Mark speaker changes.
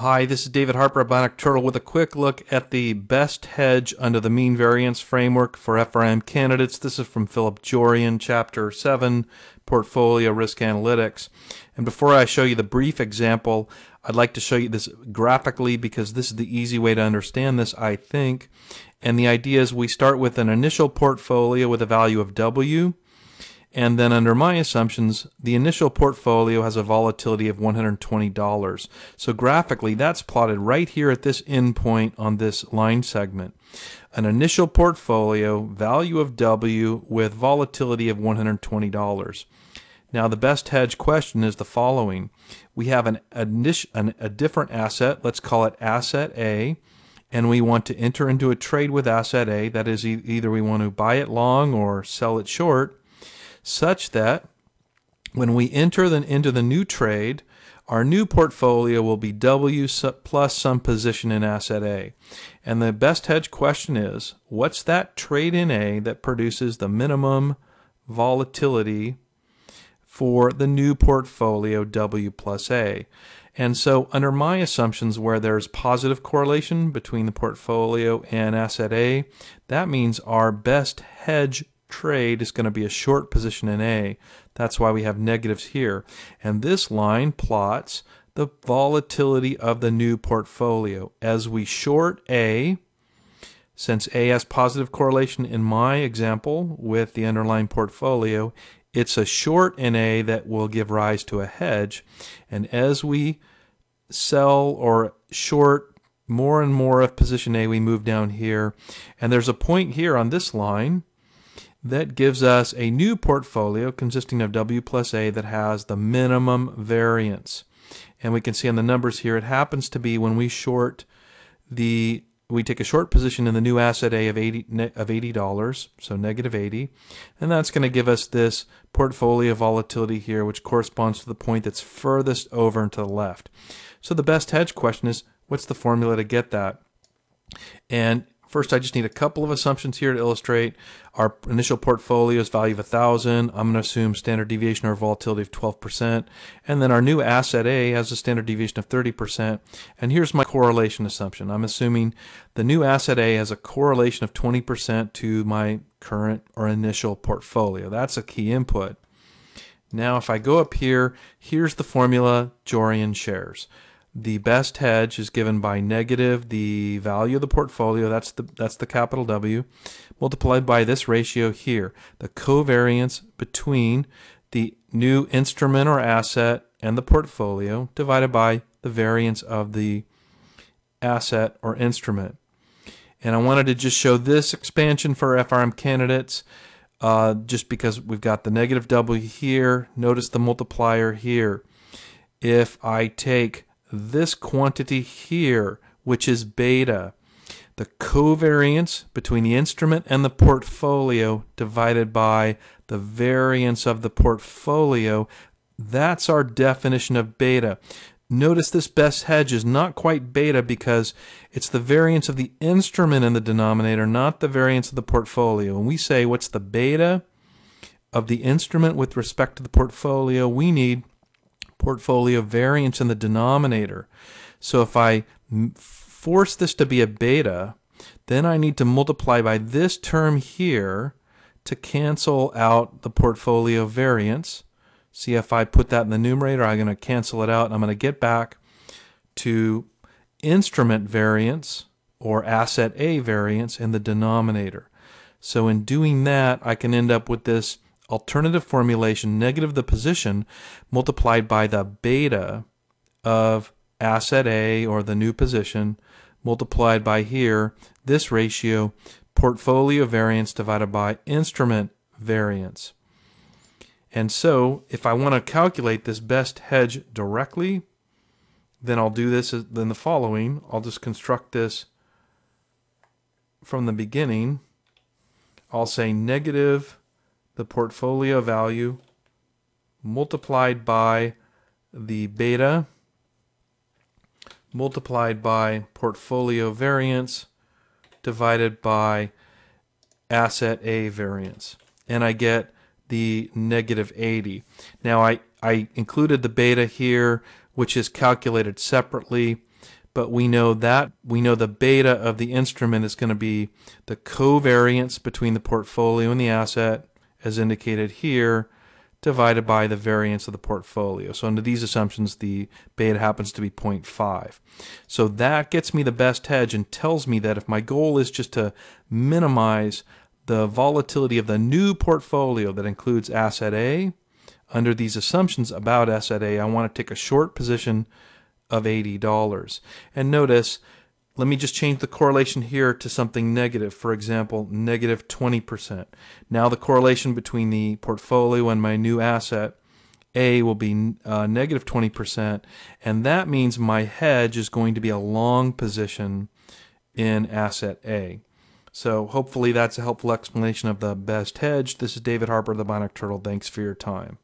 Speaker 1: Hi, this is David Harper of Bionic Turtle with a quick look at the best hedge under the mean variance framework for FRM candidates. This is from Philip Jorion, Chapter 7, Portfolio Risk Analytics. And before I show you the brief example, I'd like to show you this graphically because this is the easy way to understand this, I think. And the idea is we start with an initial portfolio with a value of W. And then under my assumptions, the initial portfolio has a volatility of $120. So graphically, that's plotted right here at this endpoint on this line segment. An initial portfolio, value of W with volatility of $120. Now the best hedge question is the following. We have an, an, a different asset, let's call it asset A, and we want to enter into a trade with asset A. That is either we want to buy it long or sell it short such that when we enter the, into the new trade, our new portfolio will be W plus some position in asset A. And the best hedge question is, what's that trade in A that produces the minimum volatility for the new portfolio W plus A? And so under my assumptions where there's positive correlation between the portfolio and asset A, that means our best hedge trade is going to be a short position in A. That's why we have negatives here. And this line plots the volatility of the new portfolio. As we short A, since A has positive correlation in my example with the underlying portfolio, it's a short in A that will give rise to a hedge. And as we sell or short more and more of position A, we move down here. And there's a point here on this line that gives us a new portfolio consisting of W plus A that has the minimum variance. And we can see on the numbers here, it happens to be when we short the, we take a short position in the new asset A of 80, of $80, so negative 80, and that's going to give us this portfolio volatility here, which corresponds to the point that's furthest over and to the left. So the best hedge question is, what's the formula to get that? And First, I just need a couple of assumptions here to illustrate. Our initial portfolio is value of 1,000. I'm going to assume standard deviation or volatility of 12%. And then our new asset A has a standard deviation of 30%. And here's my correlation assumption. I'm assuming the new asset A has a correlation of 20% to my current or initial portfolio. That's a key input. Now, if I go up here, here's the formula Jorion shares the best hedge is given by negative the value of the portfolio that's the that's the capital W multiplied by this ratio here. The covariance between the new instrument or asset and the portfolio divided by the variance of the asset or instrument. And I wanted to just show this expansion for FRM candidates uh, just because we've got the negative W here. Notice the multiplier here. If I take this quantity here, which is beta, the covariance between the instrument and the portfolio divided by the variance of the portfolio, that's our definition of beta. Notice this best hedge is not quite beta because it's the variance of the instrument in the denominator, not the variance of the portfolio. When we say what's the beta of the instrument with respect to the portfolio, we need portfolio variance in the denominator. So if I force this to be a beta, then I need to multiply by this term here to cancel out the portfolio variance. See if I put that in the numerator, I'm going to cancel it out. I'm going to get back to instrument variance or asset A variance in the denominator. So in doing that, I can end up with this alternative formulation negative the position multiplied by the beta of asset A or the new position multiplied by here this ratio portfolio variance divided by instrument variance. And so if I want to calculate this best hedge directly, then I'll do this then the following. I'll just construct this from the beginning. I'll say negative the portfolio value multiplied by the beta multiplied by portfolio variance divided by asset A variance. And I get the negative 80. Now I, I included the beta here, which is calculated separately. but we know that we know the beta of the instrument is going to be the covariance between the portfolio and the asset as indicated here divided by the variance of the portfolio. So under these assumptions, the beta happens to be 0.5. So that gets me the best hedge and tells me that if my goal is just to minimize the volatility of the new portfolio that includes asset A, under these assumptions about asset A, I want to take a short position of $80. And notice let me just change the correlation here to something negative. For example, negative 20%. Now the correlation between the portfolio and my new asset A will be uh, negative 20%, and that means my hedge is going to be a long position in asset A. So hopefully that's a helpful explanation of the best hedge. This is David Harper, the Bionic Turtle. Thanks for your time.